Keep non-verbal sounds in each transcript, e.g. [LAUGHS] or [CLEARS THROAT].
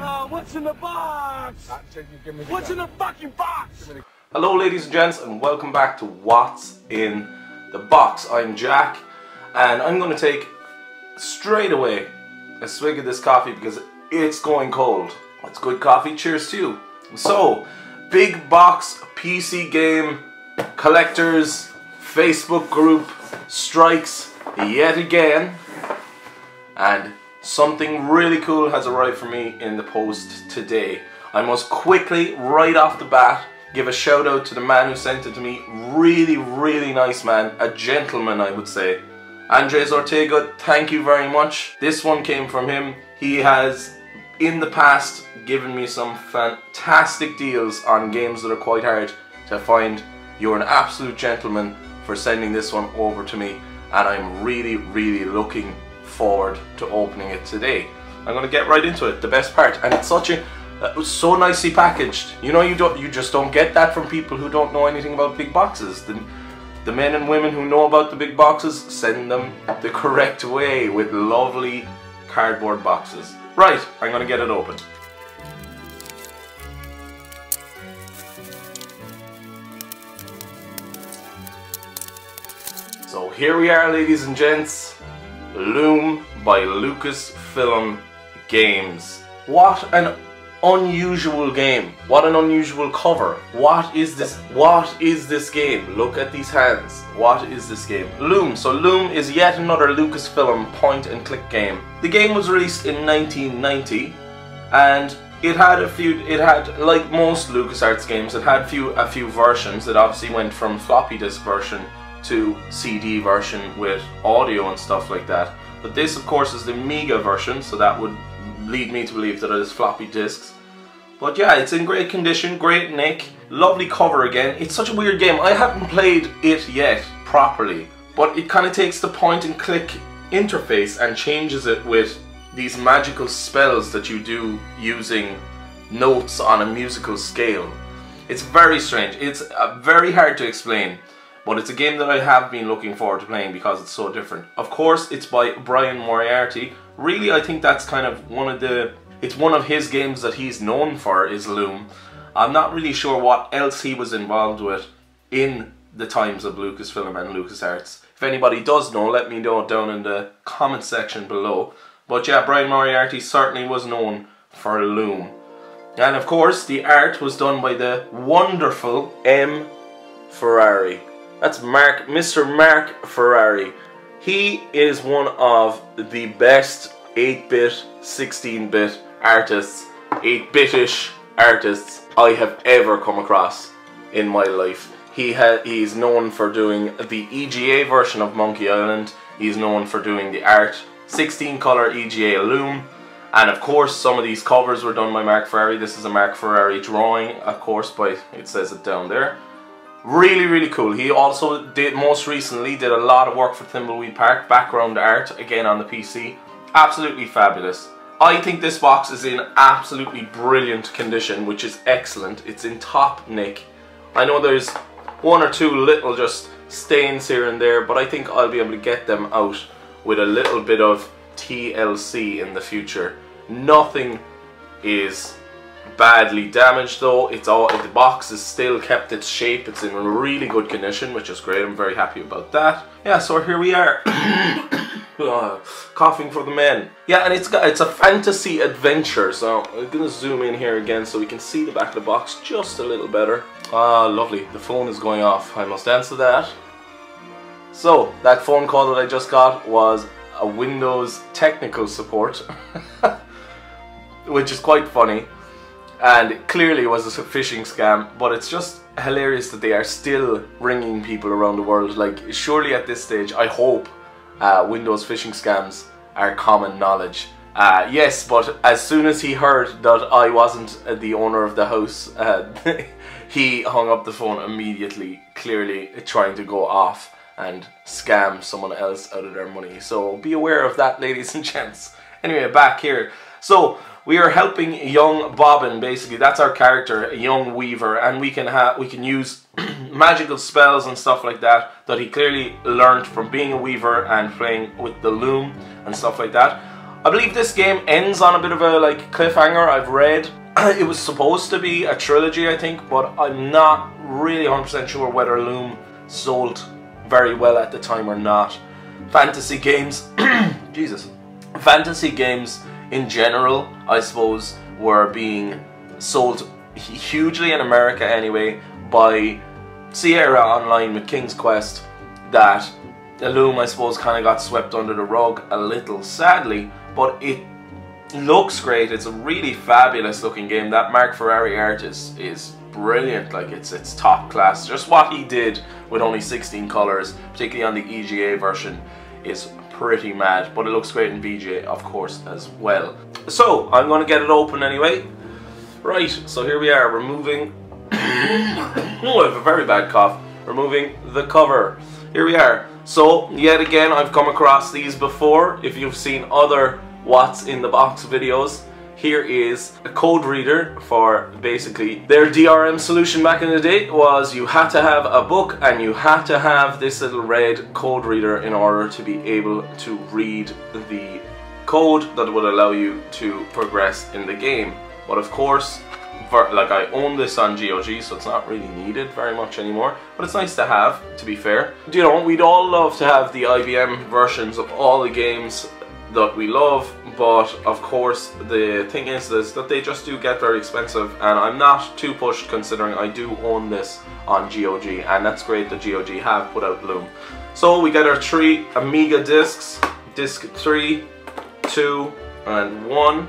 Uh, what's in the box? What's in the fucking box? Hello, ladies and gents, and welcome back to What's in the Box. I'm Jack, and I'm going to take straight away a swig of this coffee because it's going cold. It's good coffee. Cheers to you. So, big box PC game collectors Facebook group strikes yet again, and something really cool has arrived for me in the post today. I must quickly, right off the bat, give a shout out to the man who sent it to me. Really, really nice man, a gentleman, I would say. Andres Ortega, thank you very much. This one came from him. He has, in the past, given me some fantastic deals on games that are quite hard to find. You're an absolute gentleman for sending this one over to me, and I'm really, really looking forward to opening it today. I'm gonna get right into it. The best part, and it's such a uh, it was so nicely packaged. You know, you don't, you just don't get that from people who don't know anything about big boxes. The, the men and women who know about the big boxes send them the correct way with lovely cardboard boxes. Right, I'm gonna get it open. So here we are, ladies and gents. Loom by Lucasfilm Games. What an unusual game. What an unusual cover. What is this? What is this game? Look at these hands. What is this game? Loom. So Loom is yet another Lucasfilm point and click game. The game was released in 1990 and it had a few it had like most LucasArts games it had few a few versions it obviously went from floppy disk version to CD version with audio and stuff like that. But this, of course, is the Amiga version, so that would lead me to believe that it is floppy disks. But yeah, it's in great condition, great nick, lovely cover again. It's such a weird game. I haven't played it yet properly, but it kind of takes the point and click interface and changes it with these magical spells that you do using notes on a musical scale. It's very strange. It's uh, very hard to explain. But it's a game that I have been looking forward to playing because it's so different. Of course, it's by Brian Moriarty. Really, I think that's kind of one of the... It's one of his games that he's known for is Loom. I'm not really sure what else he was involved with in the times of Lucasfilm and LucasArts. If anybody does know, let me know down in the comment section below. But yeah, Brian Moriarty certainly was known for Loom. And of course, the art was done by the wonderful M. Ferrari. That's Mark, Mr. Mark Ferrari. He is one of the best 8-bit, 16-bit artists, 8-bitish artists I have ever come across in my life. He ha he's known for doing the EGA version of Monkey Island. He's known for doing the art 16 color EGA Loom. And of course, some of these covers were done by Mark Ferrari. This is a Mark Ferrari drawing, of course, by it says it down there. Really, really cool. He also did, most recently, did a lot of work for Thimbleweed Park, background art, again on the PC. Absolutely fabulous. I think this box is in absolutely brilliant condition, which is excellent. It's in top nick. I know there's one or two little just stains here and there, but I think I'll be able to get them out with a little bit of TLC in the future. Nothing is badly damaged though. It's all the box is still kept its shape. It's in really good condition, which is great. I'm very happy about that. Yeah, so here we are. [COUGHS] uh, coughing for the men. Yeah, and it's got it's a fantasy adventure. So I'm gonna zoom in here again so we can see the back of the box just a little better. Ah, lovely. The phone is going off. I must answer that. So that phone call that I just got was a Windows technical support, [LAUGHS] which is quite funny and clearly was a phishing scam but it's just hilarious that they are still ringing people around the world. Like surely at this stage I hope uh, Windows phishing scams are common knowledge. Uh, yes but as soon as he heard that I wasn't uh, the owner of the house uh, [LAUGHS] he hung up the phone immediately clearly trying to go off and scam someone else out of their money. So be aware of that [LAUGHS] ladies and gents. Anyway back here. So we are helping young Bobbin basically that's our character a young weaver and we can have we can use [CLEARS THROAT] magical spells and stuff like that that he clearly learned from being a weaver and playing with the loom and stuff like that I believe this game ends on a bit of a like cliffhanger. I've read [CLEARS THROAT] it was supposed to be a trilogy, I think, but I'm not really 100% sure whether Loom sold very well at the time or not. Fantasy games, [CLEARS THROAT] Jesus, fantasy games in general, I suppose, were being sold hugely in America anyway by Sierra Online with King's Quest that the Loom I suppose kind of got swept under the rug a little sadly but it looks great. It's a really fabulous looking game. That Mark Ferrari art is, is brilliant. Like it's it's top class. Just what he did with only 16 colors particularly on the EGA version is pretty mad but it looks great in VGA of course as well. So I'm gonna get it open anyway. Right so here we are removing [COUGHS] oh I have a very bad cough removing the cover. Here we are. So yet again I've come across these before. If you've seen other what's in the box videos here is a code reader for basically their DRM solution back in the day was you had to have a book and you had to have this little red code reader in order to be able to read the code that would allow you to progress in the game. But of course, for, like I own this on GOG so it's not really needed very much anymore but it's nice to have to be fair. You know we'd all love to have the IBM versions of all the games that we love but of course the thing is this that they just do get very expensive and I'm not too pushed considering I do own this on GOG and that's great that GOG have put out Loom. So we get our three Amiga discs, disc 3, 2 and 1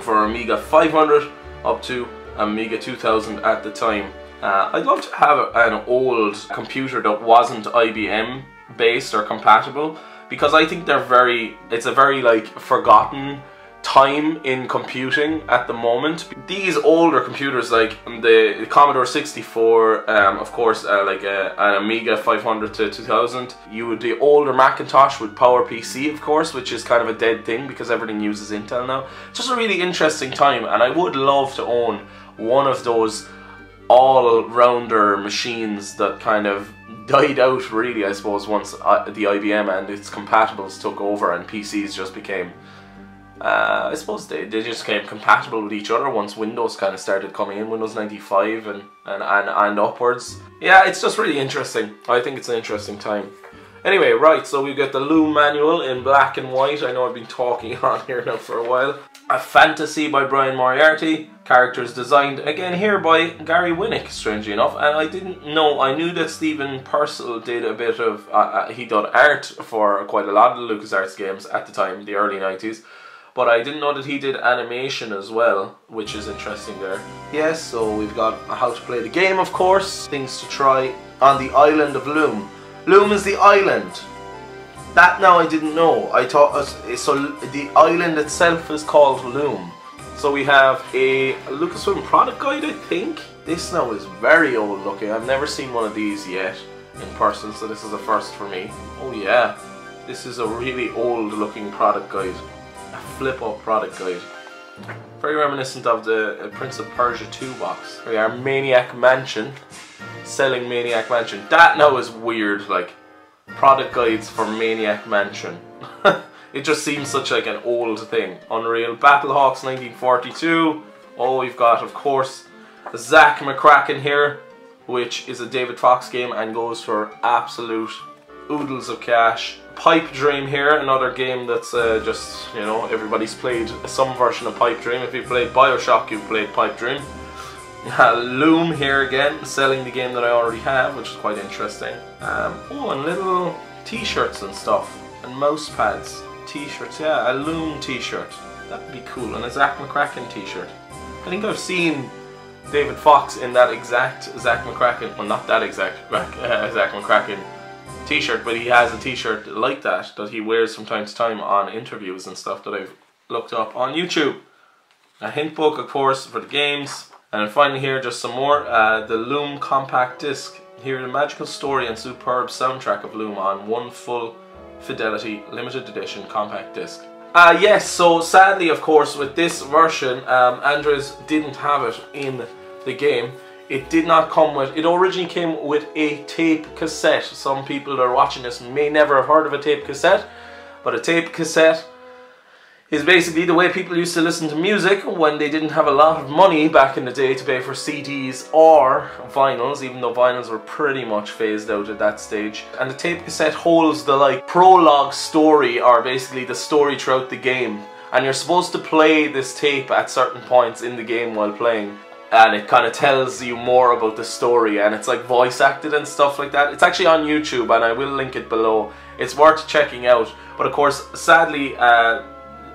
for Amiga 500 up to Amiga 2000 at the time. Uh, I'd love to have an old computer that wasn't IBM based or compatible because I think they're very, it's a very like forgotten time in computing at the moment. These older computers like the Commodore 64, um, of course uh, like uh, an Amiga 500 to 2000, you would the older Macintosh with PowerPC of course, which is kind of a dead thing because everything uses Intel now. It's Just a really interesting time and I would love to own one of those all-rounder machines that kind of died out really I suppose once uh, the IBM and its compatibles took over and PCs just became uh, I suppose they, they just became compatible with each other once Windows kind of started coming in, Windows 95 and, and, and, and upwards. Yeah, it's just really interesting. I think it's an interesting time. Anyway, right, so we've got the Loom manual in black and white. I know I've been talking [LAUGHS] on here now for a while. A Fantasy by Brian Moriarty. Characters designed again here by Gary Winnick, strangely enough. And I didn't know, I knew that Stephen Purcell did a bit of, uh, uh, he did art for quite a lot of the LucasArts games at the time, the early 90s. But I didn't know that he did animation as well, which is interesting there. Yes, so we've got how to play the game, of course. Things to try on the island of Loom. Loom is the island. That now I didn't know. I thought uh, so. The island itself is called Loom. So we have a Lucasfilm product guide, I think. This now is very old looking. I've never seen one of these yet in person, so this is a first for me. Oh yeah, this is a really old looking product guide. A flip up product guide. Very reminiscent of the uh, Prince of Persia 2 box. We are Maniac Mansion selling Maniac Mansion. That now is weird, like product guides for Maniac Mansion. [LAUGHS] it just seems such like an old thing. Unreal Battlehawks 1942. Oh, we've got, of course, Zak McKracken here, which is a David Fox game and goes for absolute oodles of cash. Pipe Dream here, another game that's uh, just, you know, everybody's played some version of Pipe Dream. If you played Bioshock, you've played Pipe Dream. [LAUGHS] Loom here again, selling the game that I already have, which is quite interesting. Um, oh, and little t-shirts and stuff, and mouse pads. T-shirts, yeah, a Loom t-shirt. That'd be cool, and a Zak McKracken t-shirt. I think I've seen David Fox in that exact Zak McKracken, well not that exact [LAUGHS] uh, Zak McKracken t-shirt, but he has a t-shirt like that that he wears from time to time on interviews and stuff that I've looked up on YouTube. A hint book, of course, for the games. And finally here, just some more, uh, the Loom compact disc. Here, the magical story and superb soundtrack of Loom on one full fidelity limited edition compact disc. Uh, yes, so sadly, of course, with this version, um, Andres didn't have it in the game. It did not come with, it originally came with a tape cassette. Some people that are watching this may never have heard of a tape cassette, but a tape cassette is basically the way people used to listen to music when they didn't have a lot of money back in the day to pay for CDs or vinyls, even though vinyls were pretty much phased out at that stage. And the tape cassette holds the like prologue story or basically the story throughout the game. And you're supposed to play this tape at certain points in the game while playing and it kind of tells you more about the story and it's like voice acted and stuff like that. It's actually on YouTube and I will link it below. It's worth checking out. But of course, sadly, uh,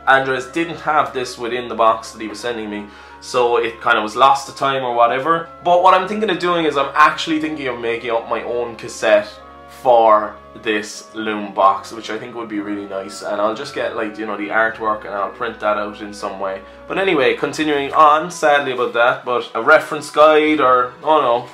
Andres didn't have this within the box that he was sending me. So it kind of was lost to time or whatever. But what I'm thinking of doing is I'm actually thinking of making up my own cassette for this loom box which I think would be really nice. And I'll just get like you know the artwork and I'll print that out in some way. But anyway continuing on sadly about that but a reference guide or oh no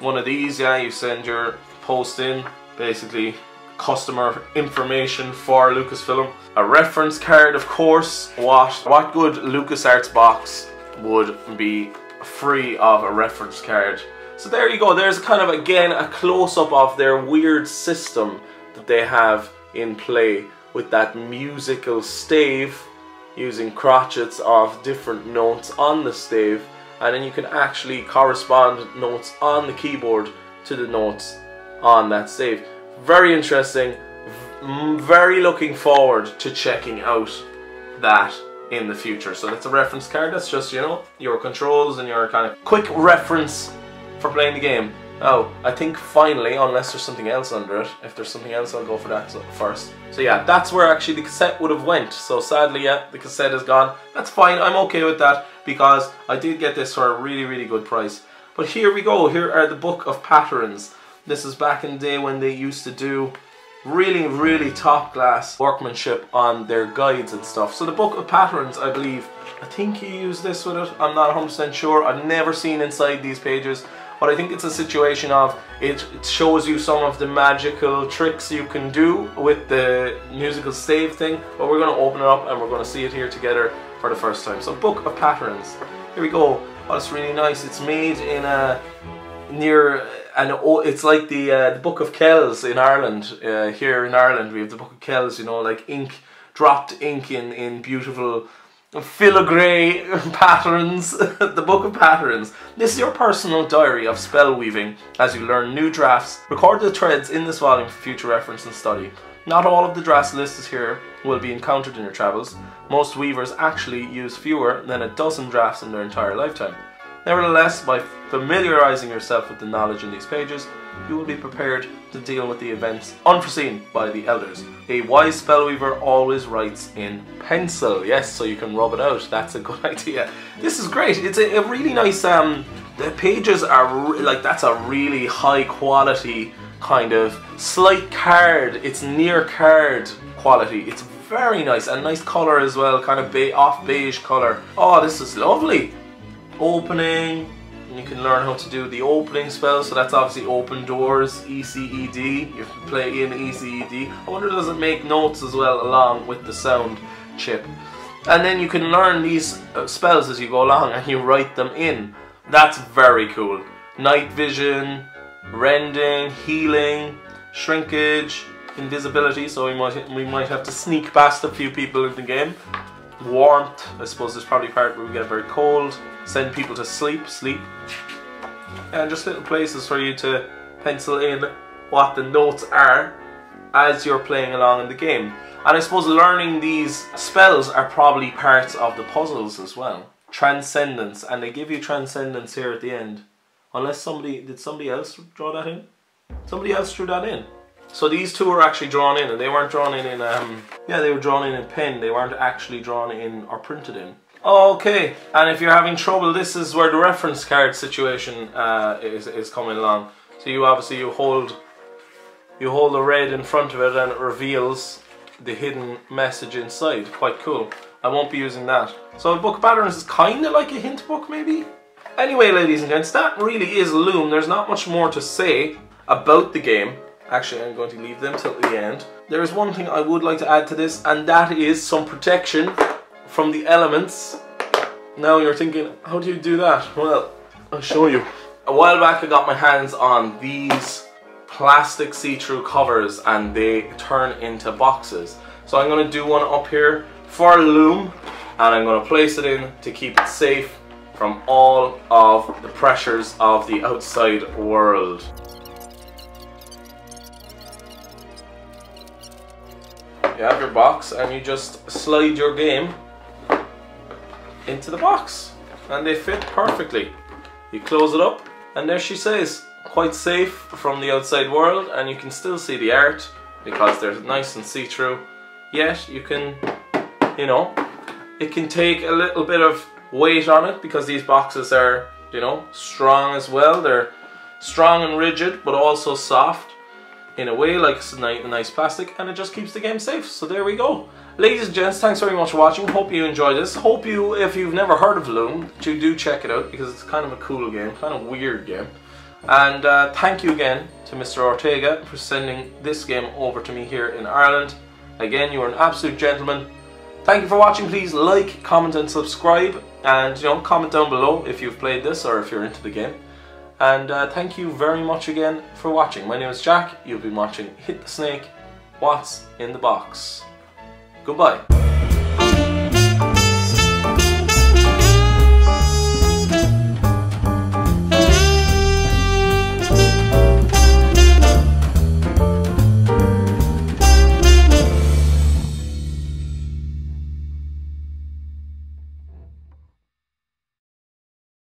one of these yeah you send your post in basically customer information for Lucasfilm. A reference card of course. What what good LucasArts box would be free of a reference card so there you go, there's kind of again a close-up of their weird system that they have in play with that musical stave using crotchets of different notes on the stave and then you can actually correspond notes on the keyboard to the notes on that stave. Very interesting, very looking forward to checking out that in the future. So that's a reference card, that's just, you know, your controls and your kind of quick reference for playing the game. Oh, I think finally, unless there's something else under it, if there's something else I'll go for that first. So yeah, that's where actually the cassette would have went. So sadly, yeah, the cassette is gone. That's fine, I'm okay with that because I did get this for a really, really good price. But here we go, here are the book of patterns. This is back in the day when they used to do really, really top class workmanship on their guides and stuff. So the book of patterns, I believe, I think you use this with it. I'm not 100% sure. I've never seen inside these pages. But I think it's a situation of it, it shows you some of the magical tricks you can do with the musical stave thing. But we're going to open it up and we're going to see it here together for the first time. So Book of Patterns. Here we go. Oh, it's really nice. It's made in a near and it's like the uh, the Book of Kells in Ireland. Uh, here in Ireland, we have the Book of Kells. You know, like ink dropped ink in in beautiful filigree [LAUGHS] patterns, [LAUGHS] the book of patterns. This is your personal diary of spell weaving as you learn new drafts. Record the threads in this volume for future reference and study. Not all of the drafts listed here will be encountered in your travels. Most weavers actually use fewer than a dozen drafts in their entire lifetime. Nevertheless, by familiarizing yourself with the knowledge in these pages, you will be prepared to deal with the events unforeseen by the elders. A wise spellweaver always writes in pencil. Yes, so you can rub it out. That's a good [LAUGHS] idea. This is great. It's a, a really nice. Um, the pages are like that's a really high quality kind of slight card. It's near card quality. It's very nice and nice color as well. Kind of be off beige color. Oh, this is lovely. Opening you can learn how to do the opening spell, so that's obviously open doors, ECED. You play in ECED. I wonder does it make notes as well along with the sound chip. And then you can learn these uh, spells as you go along and you write them in. That's very cool. Night vision, rending, healing, shrinkage, invisibility, so we might we might have to sneak past a few people in the game. Warmth, I suppose there's probably part where we get very cold send people to sleep, sleep, and just little places for you to pencil in what the notes are as you're playing along in the game. And I suppose learning these spells are probably parts of the puzzles as well. Transcendence, and they give you transcendence here at the end. Unless somebody, did somebody else draw that in? Somebody else drew that in. So these two were actually drawn in, and they weren't drawn in in, um, yeah, they were drawn in in pen. They weren't actually drawn in or printed in. Okay, and if you're having trouble, this is where the reference card situation uh, is, is coming along. So you obviously you hold you hold the red in front of it and it reveals the hidden message inside. Quite cool. I won't be using that. So the book of patterns is kind of like a hint book maybe? Anyway ladies and gents, that really is Loom. There's not much more to say about the game. Actually, I'm going to leave them till the end. There is one thing I would like to add to this, and that is some protection from the elements. Now you're thinking, how do you do that? Well, I'll show you. A while back I got my hands on these plastic see-through covers and they turn into boxes. So I'm going to do one up here for a Loom and I'm going to place it in to keep it safe from all of the pressures of the outside world. You have your box and you just slide your game into the box and they fit perfectly. You close it up and there she says, quite safe from the outside world and you can still see the art because they're nice and see-through. Yet you can, you know, it can take a little bit of weight on it because these boxes are, you know, strong as well. They're strong and rigid but also soft in a way like it's a nice plastic and it just keeps the game safe. So there we go. Ladies and gents, thanks very much for watching. Hope you enjoyed this. Hope you, if you've never heard of Loom, you do check it out because it's kind of a cool game, kind of weird game. And uh, thank you again to Mr. Ortega for sending this game over to me here in Ireland. Again, you are an absolute gentleman. Thank you for watching. Please like, comment and subscribe. And you know, comment down below if you've played this or if you're into the game. And uh, thank you very much again for watching. My name is Jack. You've been watching Hit the Snake. What's in the Box? Goodbye.